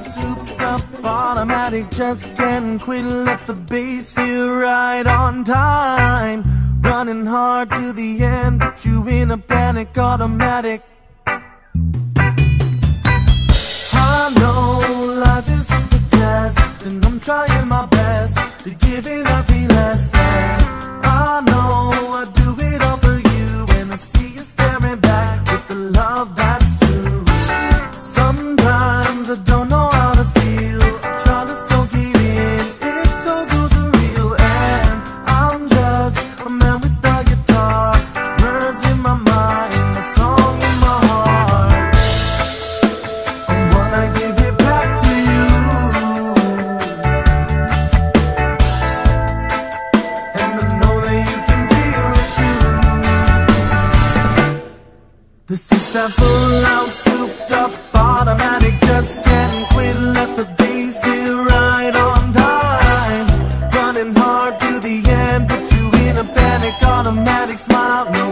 that souped up automatic just can't quit. Let the bass here right on time. Running hard to the end, put you in a panic automatic. This is that full out, souped up, automatic, just can't quit. Let the bass hit right on time. Running hard to the end, put you in a panic, automatic smile, knowing